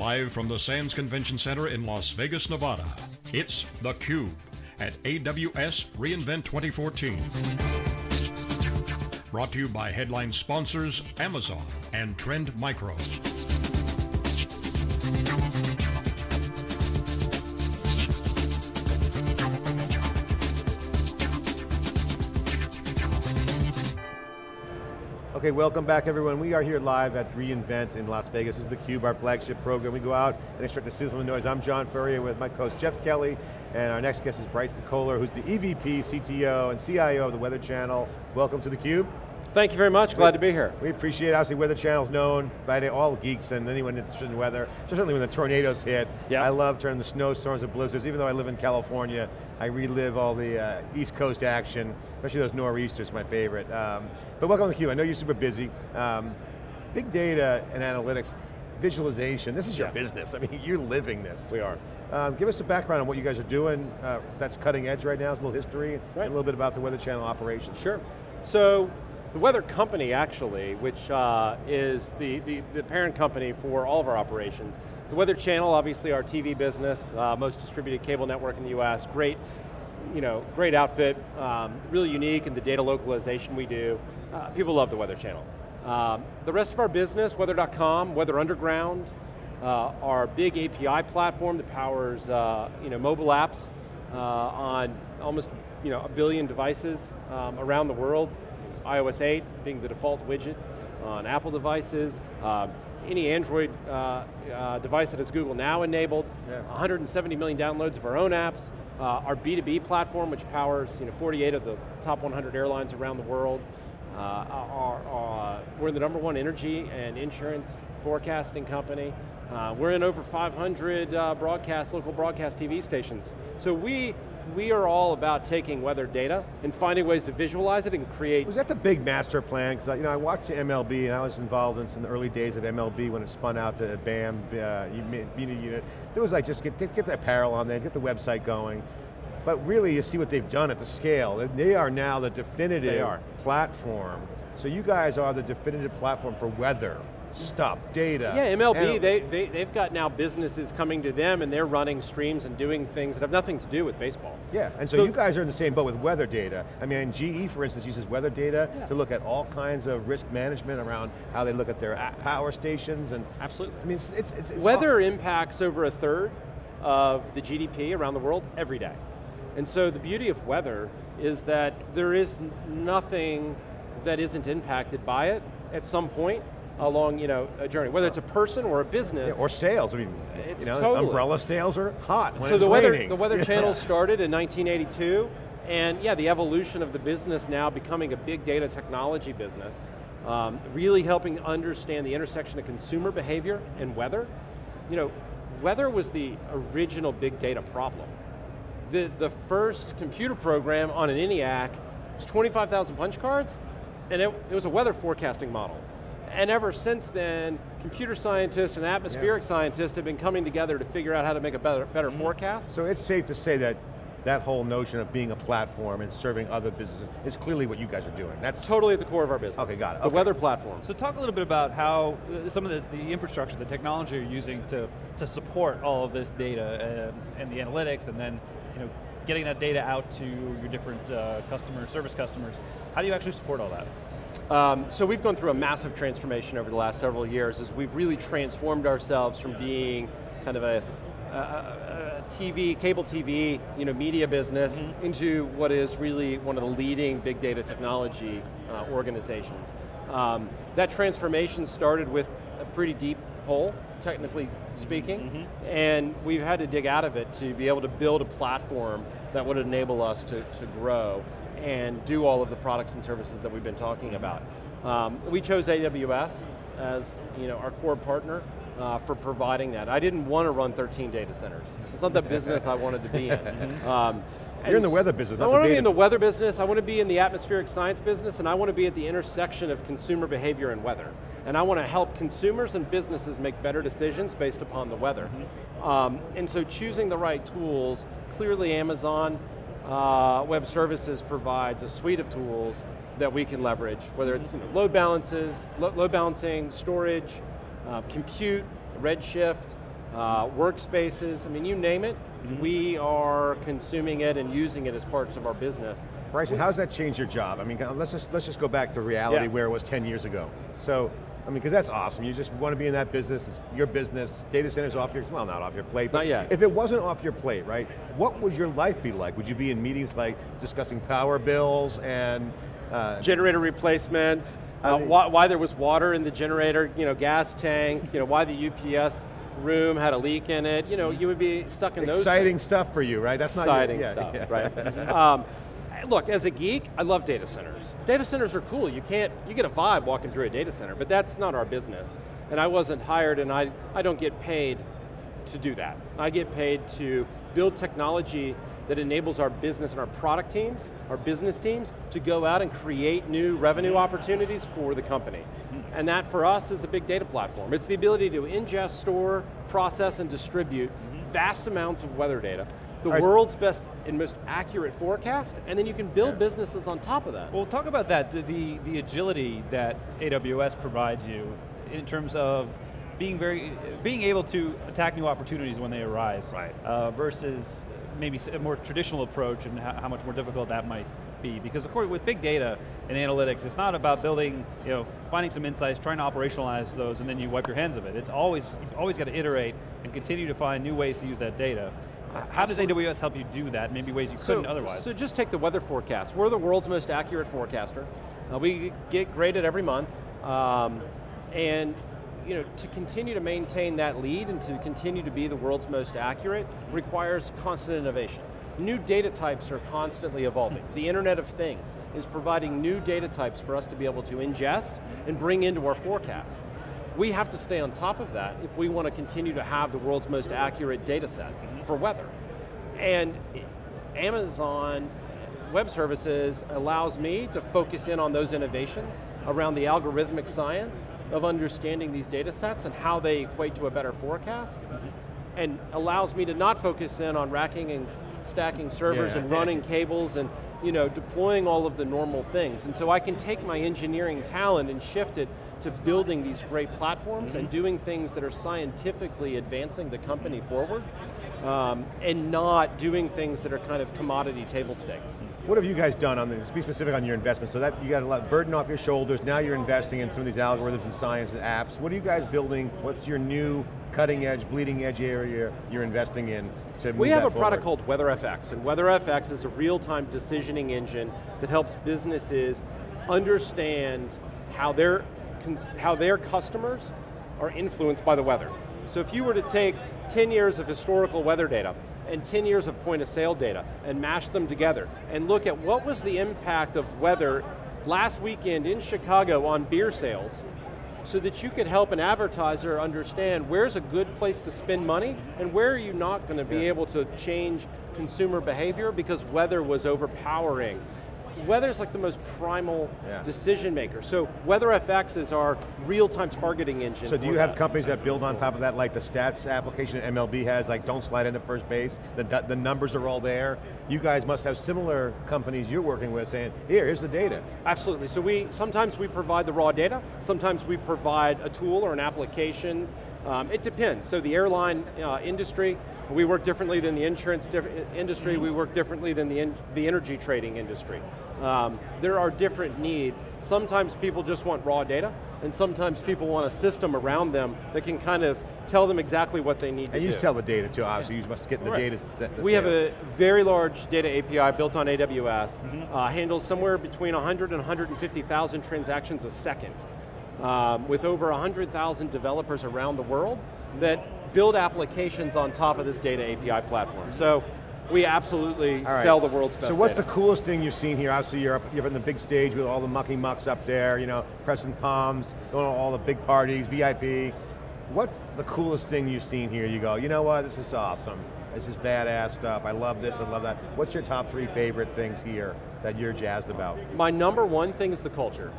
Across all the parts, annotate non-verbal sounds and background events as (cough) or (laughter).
Live from the Sands Convention Center in Las Vegas, Nevada, it's theCUBE at AWS reInvent 2014. Brought to you by headline sponsors Amazon and Trend Micro. Okay, welcome back everyone. We are here live at reInvent in Las Vegas. This is theCUBE, our flagship program. We go out and extract the signal from the noise. I'm John Furrier with my co-host Jeff Kelly, and our next guest is Bryson Koehler, who's the EVP, CTO, and CIO of the Weather Channel. Welcome to theCUBE. Thank you very much, glad to be here. We appreciate, it, obviously Weather Channel's known by all geeks and anyone interested in weather, certainly when the tornadoes hit. Yeah. I love turning the snowstorms and blizzards, even though I live in California, I relive all the uh, East Coast action, especially those nor'easters, my favorite. Um, but welcome to theCUBE, I know you're super busy. Um, big data and analytics, visualization, this is your Yeah. business. I mean, (laughs) you're living this. We are. Um, give us a background on what you guys are doing uh, that's cutting edge right now, it's a little history, and Right. a little bit about the Weather Channel operations. Sure. So, the Weather Company actually, which uh, is the, the, the parent company for all of our operations. The Weather Channel, obviously our TV business, uh, most distributed cable network in the US, great, you know, great outfit, um, really unique in the data localization we do. Uh, people love the Weather Channel. Um, the rest of our business, weather.com, Weather Underground, uh, our big API platform that powers uh, you know, mobile apps uh, on almost you know, a billion devices um, around the world. iOS 8 being the default widget on Apple devices. Um, any Android uh, uh, device that has Google Now enabled. Yeah. 170 million downloads of our own apps. Uh, our B2B platform, which powers you know, 48 of the top 100 airlines around the world. Uh, our, our, we're the number one energy and insurance forecasting company. Uh, we're in over 500 uh, broadcast, local broadcast TV stations. So we, we are all about taking weather data and finding ways to visualize it and create Was that the big master plan? Because you know, I watched MLB and I was involved in some early days of MLB when it spun out to BAM, uh, Media Unit. There was like, just get, get, get the apparel on there, get the website going. But really, you see what they've done at the scale. They- They are now the definitive They are. platform. So you guys are the definitive platform for weather, stuff, data. Yeah, MLB, they, they, they've got now businesses coming to them and they're running streams and doing things that have nothing to do with baseball. Yeah, and so, So- you guys are in the same boat with weather data. I mean, GE, for instance, uses weather data Yeah. to look at all kinds of risk management around how they look at their power stations and Absolutely. I mean, it's, it's, it's, it's Weather impacts over a third of the GDP around the world every day. And so the beauty of weather is that there is nothing that isn't impacted by it at some point along you know, a journey, whether it's a person or a business. Yeah, or sales. I mean, It's you know, totally. umbrella sales are hot when so it's the weather, raining. the Weather (laughs) Yeah. Channel started in 1982, and yeah, the evolution of the business now becoming a big data technology business, um, really helping understand the intersection of consumer behavior and weather. You know, weather was the original big data problem. The, the first computer program on an ENIAC was 25,000 punch cards, and it, it was a weather forecasting model. And ever since then, computer scientists and atmospheric scientists have been coming together to figure out how to make a better, better forecast. So it's safe to say that that whole notion of being a platform and serving other businesses is clearly what you guys are doing. That's Totally at the core of our business. Okay, got it. The Okay. weather platform. So talk a little bit about how uh, some of the, the infrastructure, the technology you're using to, to support all of this data and, and the analytics and then you know, getting that data out to your different uh, customers, service customers. How do you actually support all that? Um, so we've gone through a massive transformation over the last several years as we've really transformed ourselves from being kind of a, a, a TV, cable TV, you know, media business Mm-hmm. into what is really one of the leading big data technology uh, organizations. Um, that transformation started with a pretty deep hole, technically speaking, Mm-hmm. and we've had to dig out of it to be able to build a platform that would enable us to, to grow and do all of the products and services that we've been talking about. Um, we chose AWS as you know, our core partner uh, for providing that. I didn't want to run 13 data centers. It's not the business I wanted to be in. (laughs) Um, You're in the weather business, I not the want to be in the weather business, I want to be in the atmospheric science business, and I want to be at the intersection of consumer behavior and weather. And I want to help consumers and businesses make better decisions based upon the weather. Um, and so choosing the right tools, clearly Amazon uh, Web Services provides a suite of tools that we can leverage, whether it's load balances, lo load balancing, storage, uh, compute, Redshift, uh, workspaces, I mean, you name it, Mm-hmm. we are consuming it and using it as parts of our business. Bryson, how does that change your job? I mean, let's just let's just go back to reality Yeah. where it was 10 years ago. So, I mean, because that's awesome. You just want to be in that business. It's your business. Data centers off your well, not off your plate. But Not yet. If it wasn't off your plate, right? What would your life be like? Would you be in meetings like discussing power bills and uh, generator replacement, uh, mean- why, why there was water in the generator, you know, gas tank, you know, why the UPS room had a leak in it, you know, you would be stuck in those exciting stuff for you, right? That's not exciting your, yeah, stuff, yeah. right? (laughs) um, look, as a geek, I love data centers. Data centers are cool. You can't, you get a vibe walking through a data center, but that's not our business. And I wasn't hired, and I, I don't get paid to do that. I get paid to build technology that enables our business and our product teams, our business teams, to go out and create new revenue opportunities for the company. And that for us is a big data platform. It's the ability to ingest, store, process, and distribute vast amounts of weather data, the right. world's best and most accurate forecast, and then you can build Yeah. businesses on top of that. Well, talk about that, the, the agility that AWS provides you in terms of being very, being able to attack new opportunities when they arise. Right. Uh, versus maybe a more traditional approach and how, how much more difficult that might be. Because of course with big data and analytics, it's not about building, you know, finding some insights, trying to operationalize those and then you wipe your hands of it. It's always, you've always got to iterate and continue to find new ways to use that data. How does AWS help you do that? Maybe ways you couldn't otherwise. So just take the weather forecast. We're the world's most accurate forecaster. Uh, we get graded every month. Um, and you know, to continue to maintain that lead and to continue to be the world's most accurate requires constant innovation. New data types are constantly evolving. (laughs) the Internet of Things is providing new data types for us to be able to ingest and bring into our forecast. We have to stay on top of that if we want to continue to have the world's most accurate data set mm-hmm. for weather. And Amazon Web Services allows me to focus in on those innovations around the algorithmic science of understanding these data sets and how they equate to a better forecast mm-hmm. And allows me to not focus in on racking and stacking servers Yeah. and (laughs) running cables and you know, deploying all of the normal things. And so I can take my engineering talent and shift it to building these great platforms and mm-hmm. doing things that are scientifically advancing the company forward um, and not doing things that are kind of commodity table stakes. What have you guys done on this? Be specific on your investment. So that you got a lot burden off your shoulders. Now you're investing in some of these algorithms and science and apps. What are you guys building? What's your new cutting edge, bleeding edge area you're investing in to move We have a product forward? called WeatherFX, and WeatherFX is a real-time decisioning engine that helps businesses understand how their, how their customers are influenced by the weather. So if you were to take 10 years of historical weather data and 10 years of point of sale data and mash them together and look at what was the impact of weather last weekend in Chicago on beer sales, so that you could help an advertiser understand where's a good place to spend money and where are you not going to be Yeah. able to change consumer behavior because weather was overpowering. Weather's like the most primal Yeah. decision maker. So WeatherFX is our real-time targeting engine. So do you have that. companies that build on top of that, like the stats application that MLB has, like don't slide into first base, the, the numbers are all there. You guys must have similar companies you're working with saying, here, here's the data. Absolutely, so we, sometimes we provide the raw data, sometimes we provide a tool or an application, um, it depends. So the airline uh, industry, we work differently than the insurance industry, we work differently than the, in the energy trading industry. Um, there are different needs. Sometimes people just want raw data, and sometimes people want a system around them that can kind of tell them exactly what they need to And you sell the data too, obviously, you must get the Right. data. to set the We have a very large data API built on AWS, Mm-hmm. uh, handles somewhere between 100 and 150,000 transactions a second, um, with over 100,000 developers around the world that build applications on top of this data API platform. So we absolutely right. sell the world's best So what's data. the coolest thing you've seen here? Obviously you're up, you're up on the big stage with all the mucky mucks up there, you know, pressing palms, going to all the big parties, VIP. What's the coolest thing you've seen here? You go, you know what, this is awesome. This is badass stuff. I love this, I love that. What's your top three favorite things here that you're jazzed about? My number one thing is the culture.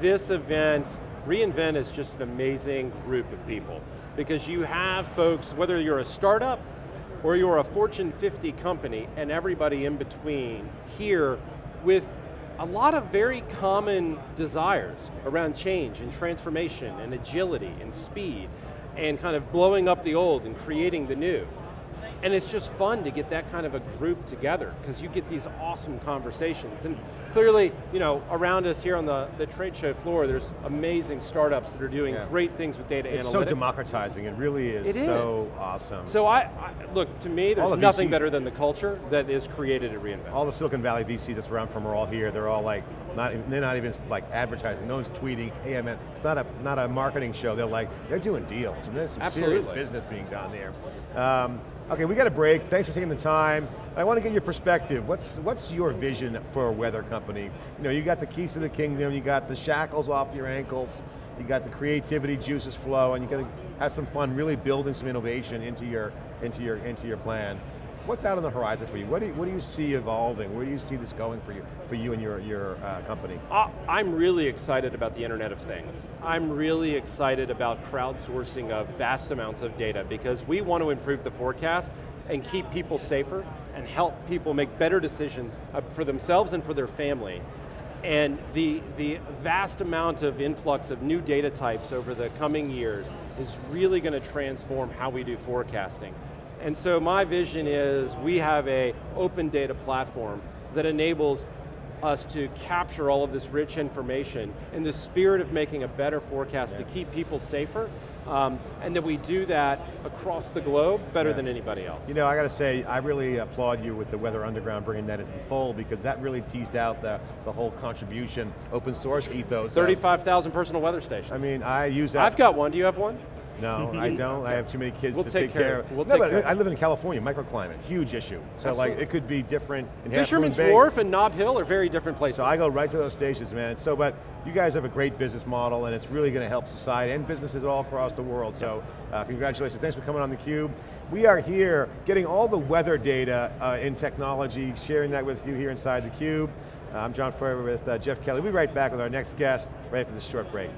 This event, reInvent is just an amazing group of people because you have folks, whether you're a startup or you're a Fortune 50 company and everybody in between here with a lot of very common desires around change and transformation and agility and speed. and kind of blowing up the old and creating the new. And it's just fun to get that kind of a group together because you get these awesome conversations. And clearly, you know, around us here on the, the trade show floor, there's amazing startups that are doing Yeah. great things with data It's analytics. so democratizing, it really is It so awesome. So I, I, look, to me, there's the nothing VCs better than the culture that is created at reInvent. all the Silicon Valley VCs that's around from are all here. They're all like, not, they're not even like advertising. No one's tweeting, hey, I'm it's not a, not a marketing show. They're like, they're doing deals. And there's some serious business being done there. Um, okay, we got a break. Thanks for taking the time. I want to get your perspective. What's, what's your vision for a weather company? You know, you got the keys to the kingdom, you got the shackles off your ankles, you got the creativity juices flow, and you got to have some fun really building some innovation into your, into your, into your plan. What's out on the horizon for you? What do you, what do you see evolving? Where do you see this going for you, for you and your, your uh, company? I- I'm really excited about the Internet of Things. I'm really excited about crowdsourcing of vast amounts of data because we want to improve the forecast and keep people safer and help people make better decisions uh, for themselves and for their family. And the, the vast amount of influx of new data types over the coming years is really going to transform how we do forecasting. And so my vision is we have a open data platform that enables us to capture all of this rich information in the spirit of making a better forecast to keep people safer, um, and that we do that across the globe better Yeah. than anybody else. You know, I got to say, I really applaud you with the Weather Underground bringing that into the fold because that really teased out the, the whole contribution, open source ethos. 35,000 personal weather stations. I mean, I use that. I've got one, do you have one? No, (laughs) I don't. I have too many kids We'll to take take, care- of. we'll no, take but care. I live in California, microclimate, huge issue. So like, it could be different in Fisherman's. Wharf and Nob Hill are very different places. So I go right to those stations, man. So, but you guys have a great business model and it's really going to help society and businesses all across the world. So uh, congratulations, thanks for coming on theCUBE. We are here getting all the weather data uh, in technology, sharing that with you here inside theCUBE. Uh, I'm John Furrier with uh, Jeff Kelly. We'll be right back with our next guest right after this short break.